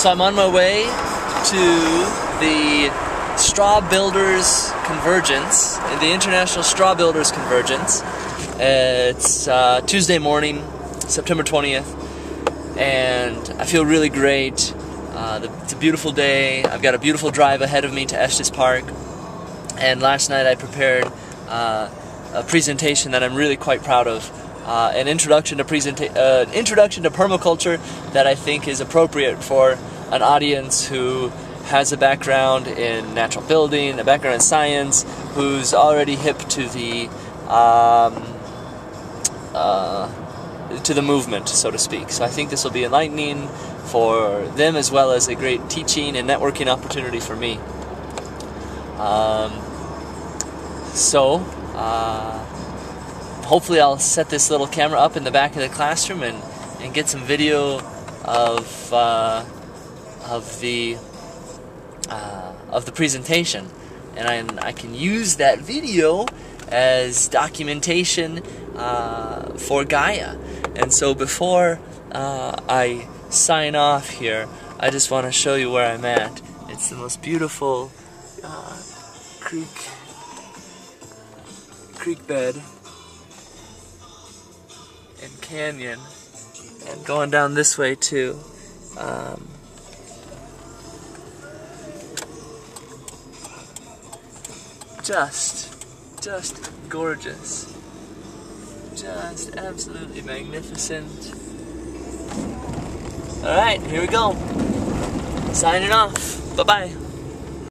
So I'm on my way to the Straw Builders Convergence, the International Straw Builders Convergence. It's uh, Tuesday morning, September 20th, and I feel really great. Uh, the, it's a beautiful day. I've got a beautiful drive ahead of me to Estes Park, and last night I prepared uh, a presentation that I'm really quite proud of. Uh, an introduction to presenta- uh, introduction to permaculture that I think is appropriate for an audience who has a background in natural building, a background in science, who's already hip to the um, uh, to the movement, so to speak. So I think this will be enlightening for them as well as a great teaching and networking opportunity for me. Um, so, uh, hopefully, I'll set this little camera up in the back of the classroom and, and get some video of uh, of the uh, of the presentation, and I, I can use that video as documentation uh, for Gaia. And so before uh, I sign off here, I just want to show you where I'm at. It's the most beautiful uh, creek creek bed and canyon, and going down this way too. Um, just, just gorgeous. Just absolutely magnificent. Alright, here we go. Signing off. Bye bye.